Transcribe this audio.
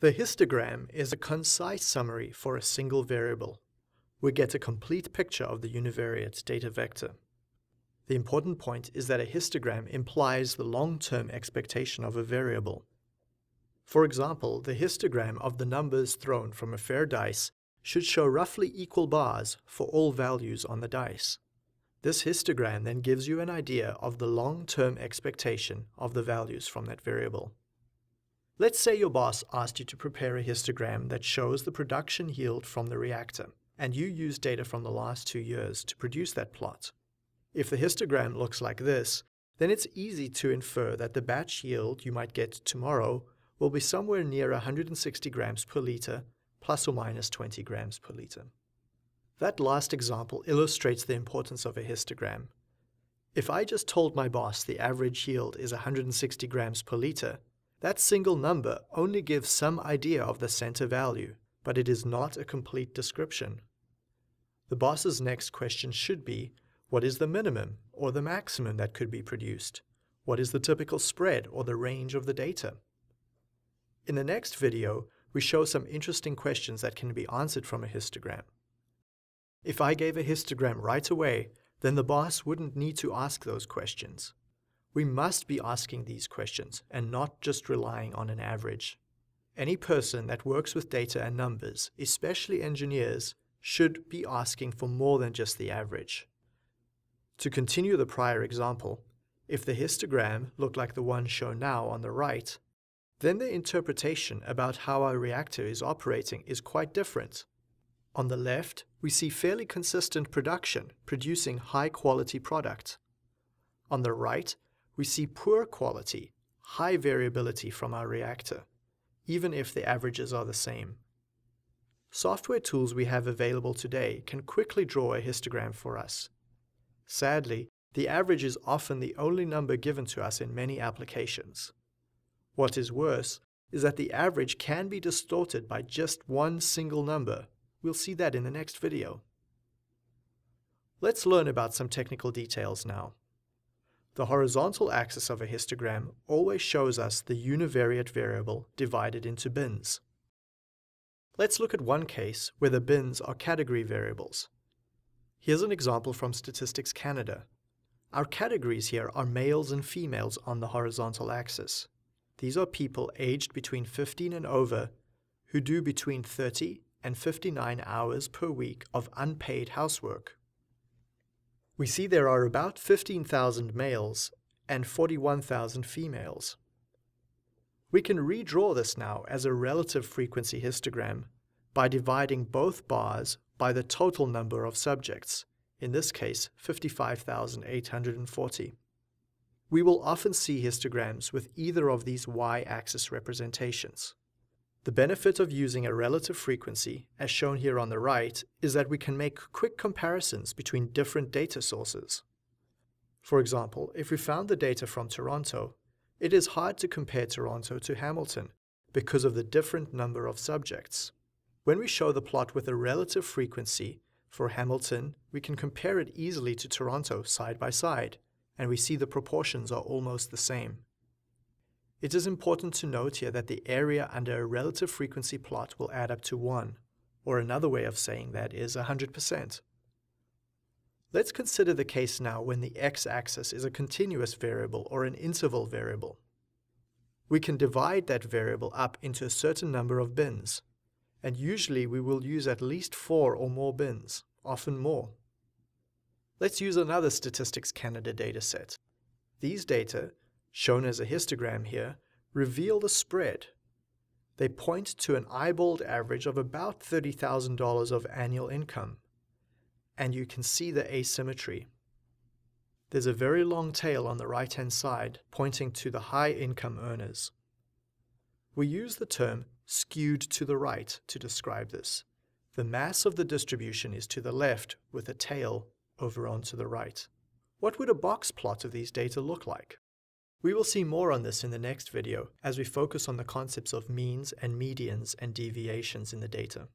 The histogram is a concise summary for a single variable. We get a complete picture of the univariate data vector. The important point is that a histogram implies the long-term expectation of a variable. For example, the histogram of the numbers thrown from a fair dice should show roughly equal bars for all values on the dice. This histogram then gives you an idea of the long-term expectation of the values from that variable. Let's say your boss asked you to prepare a histogram that shows the production yield from the reactor, and you use data from the last two years to produce that plot. If the histogram looks like this, then it's easy to infer that the batch yield you might get tomorrow will be somewhere near 160 grams per liter, plus or minus 20 grams per liter. That last example illustrates the importance of a histogram. If I just told my boss the average yield is 160 grams per liter, that single number only gives some idea of the center value, but it is not a complete description. The boss's next question should be, what is the minimum or the maximum that could be produced? What is the typical spread or the range of the data? In the next video, we show some interesting questions that can be answered from a histogram. If I gave a histogram right away, then the boss wouldn't need to ask those questions. We must be asking these questions and not just relying on an average. Any person that works with data and numbers, especially engineers, should be asking for more than just the average. To continue the prior example, if the histogram looked like the one shown now on the right, then the interpretation about how our reactor is operating is quite different. On the left, we see fairly consistent production, producing high quality product. On the right, we see poor quality, high variability from our reactor, even if the averages are the same. Software tools we have available today can quickly draw a histogram for us. Sadly, the average is often the only number given to us in many applications. What is worse is that the average can be distorted by just one single number. We'll see that in the next video. Let's learn about some technical details now. The horizontal axis of a histogram always shows us the univariate variable divided into bins. Let's look at one case where the bins are category variables. Here's an example from Statistics Canada. Our categories here are males and females on the horizontal axis. These are people aged between 15 and over who do between 30 and 59 hours per week of unpaid housework. We see there are about 15,000 males and 41,000 females. We can redraw this now as a relative frequency histogram by dividing both bars by the total number of subjects, in this case 55,840. We will often see histograms with either of these y-axis representations. The benefit of using a relative frequency, as shown here on the right, is that we can make quick comparisons between different data sources. For example, if we found the data from Toronto, it is hard to compare Toronto to Hamilton because of the different number of subjects. When we show the plot with a relative frequency for Hamilton, we can compare it easily to Toronto side by side, and we see the proportions are almost the same. It is important to note here that the area under a relative frequency plot will add up to 1, or another way of saying that is 100%. Let's consider the case now when the x-axis is a continuous variable or an interval variable. We can divide that variable up into a certain number of bins, and usually we will use at least four or more bins, often more. Let's use another Statistics Canada dataset. These data shown as a histogram here, reveal the spread. They point to an eyeballed average of about $30,000 of annual income. And you can see the asymmetry. There's a very long tail on the right-hand side pointing to the high income earners. We use the term skewed to the right to describe this. The mass of the distribution is to the left with a tail over onto the right. What would a box plot of these data look like? We will see more on this in the next video as we focus on the concepts of means and medians and deviations in the data.